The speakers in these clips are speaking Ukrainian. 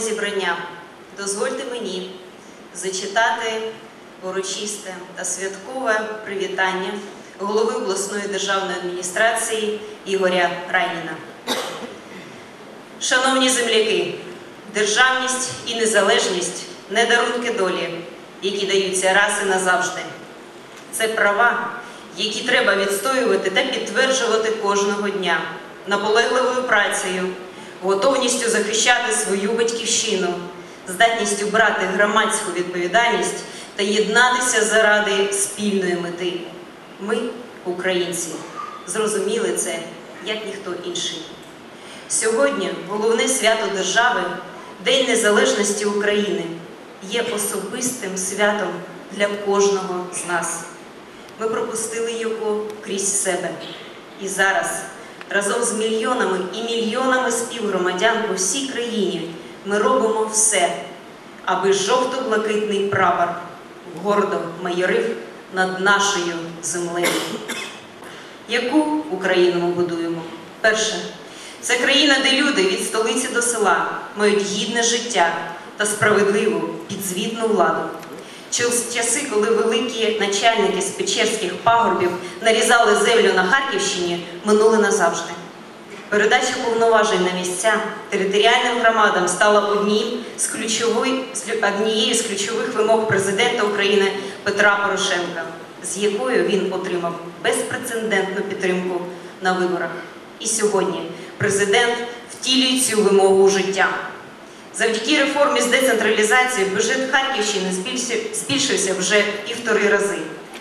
зібрання, дозвольте мені зачитати урочисте та святкове привітання голови обласної державної адміністрації Ігоря Райніна. Шановні земляки, державність і незалежність не дарунки долі, які даються раз і назавжди. Це права, які треба відстоювати та підтверджувати кожного дня наполегливою працею, готовністю захищати свою батьківщину, здатністю брати громадську відповідальність та єднатися заради спільної мети. Ми, українці, зрозуміли це як ніхто інший. Сьогодні головне свято держави, День Незалежності України, є особистим святом для кожного з нас. Ми пропустили його крізь себе. І зараз, разом з мільйонами і мільйонами співгромадян по всій країні, ми робимо все, аби жовто-блакитний прапор гордо майорив над нашою землею. Яку Україну ми будуємо? Перше, це країна, де люди від столиці до села мають гідне життя та справедливу підзвітну владу. Через часи, коли великі начальники з Печерських пагорбів нарізали землю на Харківщині, минули назавжди. Передача повноважень на місця територіальним громадам стала однією з, ключової, однією з ключових вимог президента України Петра Порошенка, з якою він отримав безпрецедентну підтримку на виборах. І сьогодні президент втілює цю вимогу життя. Завдяки реформі з децентралізації бюджет Харківщини збільшився вже півтори рази.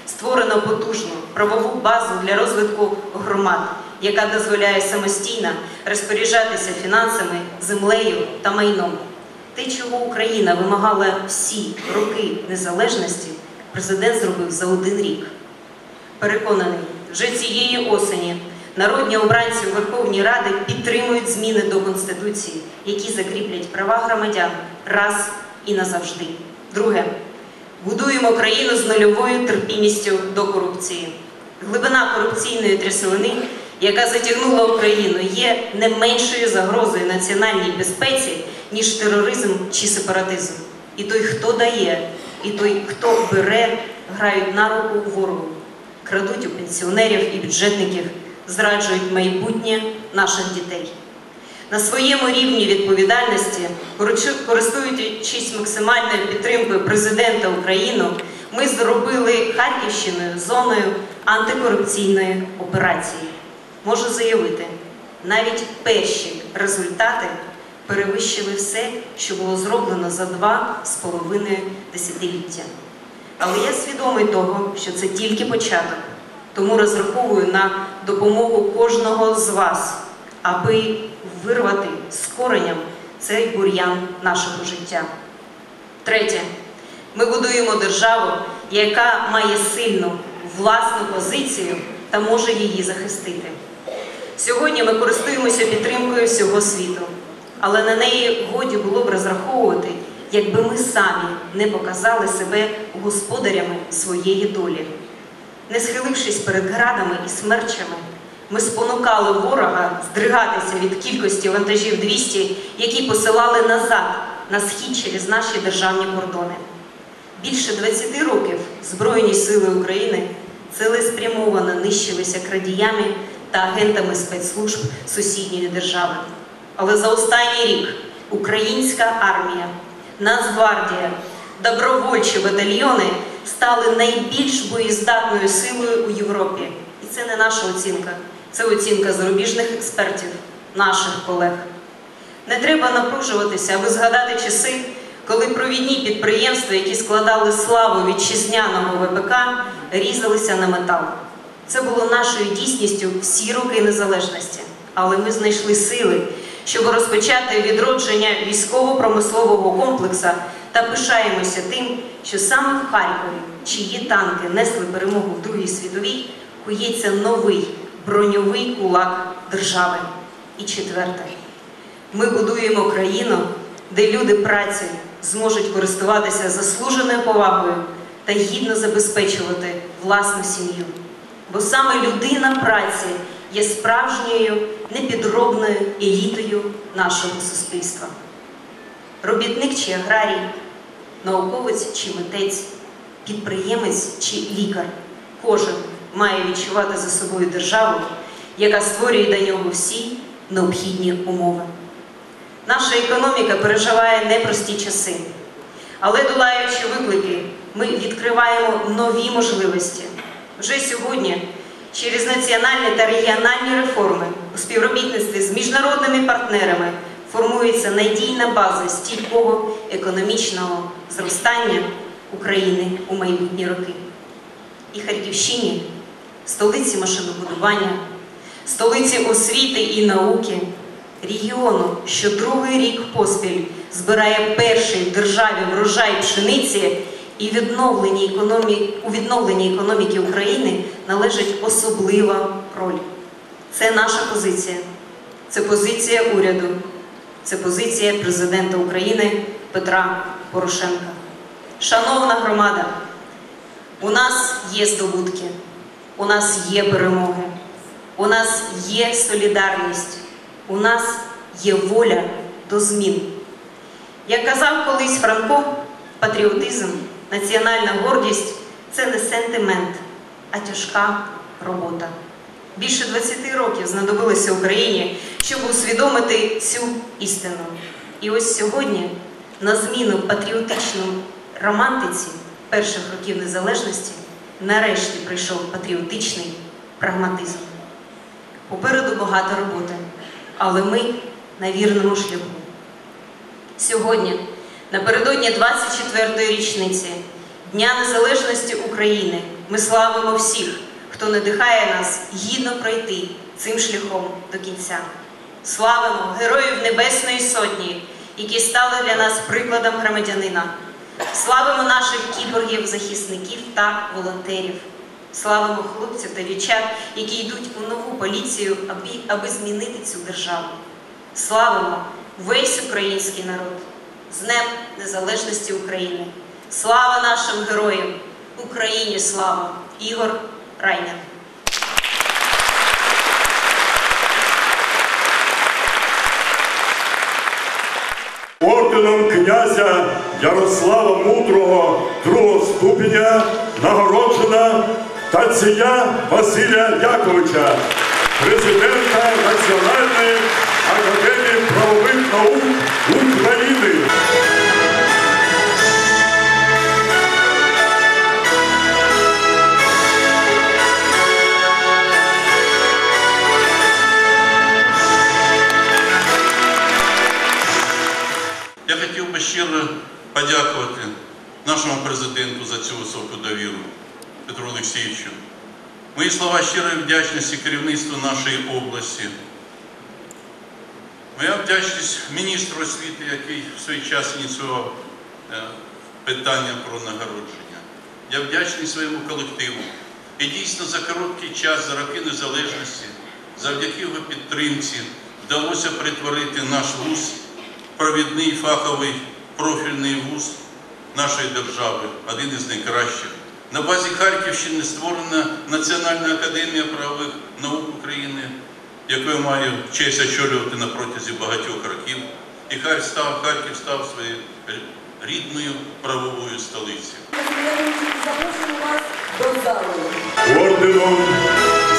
Створено потужну правову базу для розвитку громад, яка дозволяє самостійно розпоряджатися фінансами, землею та майном. Те, чого Україна вимагала всі роки незалежності, президент зробив за один рік. Переконаний, вже цієї осені народні обранці у Верховній Ради підтримують зміни до Конституції, які закріплять права громадян раз і назавжди. Друге, будуємо країну з нульовою терпімістю до корупції. Глибина корупційної трясовини, яка затягнула Україну, є не меншою загрозою національній безпеці, ніж тероризм чи сепаратизм. І той, хто дає, і той, хто бере, грають на руку ворогу, крадуть у пенсіонерів і бюджетників зраджують майбутнє наших дітей. На своєму рівні відповідальності, користуючись максимальною підтримкою президента України, ми зробили Харківщиною зоною антикорупційної операції. Можу заявити, навіть перші результати перевищили все, що було зроблено за два з половиною десятиліття. Але я свідомий того, що це тільки початок. Тому розраховую на допомогу кожного з вас, аби вирвати з коренем цей бур'ян нашого життя. Третє, ми будуємо державу, яка має сильну власну позицію та може її захистити. Сьогодні ми користуємося підтримкою всього світу, але на неї годі було б розраховувати, якби ми самі не показали себе господарями своєї долі. Не схилившись перед градами і смерчами, ми спонукали ворога здригатися від кількості вантажів 200, які посилали назад на схід через наші державні кордони. Більше 20 років Збройні сили України цілеспрямовано нищилися крадіями та агентами спецслужб сусідньої держави. Але за останній рік українська армія, Нацгвардія, добровольчі батальйони стали найбільш боєздатною силою у Європі. І це не наша оцінка, це оцінка зарубіжних експертів, наших колег. Не треба напружуватися, аби згадати часи, коли провідні підприємства, які складали славу вітчизняного ВПК, різалися на метал. Це було нашою дійсністю всі роки незалежності, але ми знайшли сили, щоб розпочати відродження військово-промислового комплексу та пишаємося тим, що саме в Харкові, чиї танки несли перемогу в Другій світовій, кується новий броньовий кулак держави. І четверте, ми будуємо країну, де люди праці зможуть користуватися заслуженою повагою та гідно забезпечувати власну сім'ю. Бо саме людина праці є справжньою непідробною елітою нашого суспільства. робітник чи аграрій, науковець чи митець, підприємець чи лікар. Кожен має відчувати за собою державу, яка створює для нього всі необхідні умови. Наша економіка переживає непрості часи, але долаючи виклики, ми відкриваємо нові можливості. Вже сьогодні через національні та регіональні реформи у співробітництві з міжнародними партнерами формується надійна база стійкого економічного зростання України у майбутні роки. І Харківщині, столиці машинобудування, столиці освіти і науки, регіону, що другий рік поспіль збирає перший в державі врожай пшениці і відновленні економі... у відновленні економіки України належить особлива роль. Це наша позиція, це позиція уряду, це позиція президента України Петра Порошенка. Шановна громада, у нас є здобутки, у нас є перемоги, у нас є солідарність, у нас є воля до змін. Як казав колись Франко, патріотизм, національна гордість це не сентимент, а тяжка робота. Більше 20 років знадобилося Україні, щоб усвідомити цю істину. І ось сьогодні, на зміну патріотичному романтиці перших років незалежності, нарешті прийшов патріотичний прагматизм. Попереду багато роботи, але ми на вірному шляху. Сьогодні, напередодні 24-ї річниці Дня Незалежності України, ми славимо всіх, хто надихає нас гідно пройти цим шляхом до кінця. Славимо Героїв Небесної Сотні, які стали для нас прикладом громадянина. Славимо наших кіборгів, захисників та волонтерів. Славимо хлопців та дівчат, які йдуть у нову поліцію, аби, аби змінити цю державу. Славимо весь український народ з Днем Незалежності України. Слава нашим героям! Україні слава! Ігор Райнер. Орденом князя Ярослава Мудрого другого ступеня нагороджена Тація Василя Яковича, президента Національної щиро подякувати нашому президенту за цю високу довіру Петру Олексійовичу. Мої слова щирої вдячності керівництву нашої області. Моя вдячність міністру освіти, який в свій час ініціював е, питання про нагородження. Я вдячний своєму колективу. І дійсно за короткий час, за роки незалежності, завдяки його підтримці, вдалося перетворити наш вуз провідний фаховий профільний вуз нашої держави, один із найкращих. На базі Харківщини створена Національна академія правових наук України, яку я маю честь очолювати на протязі багатьох років. І Харків став, Харків став своєю рідною правовою столицею. Запрошую вас до залу. Орденом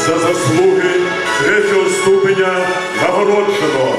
за заслуги третього ступеня нагороджено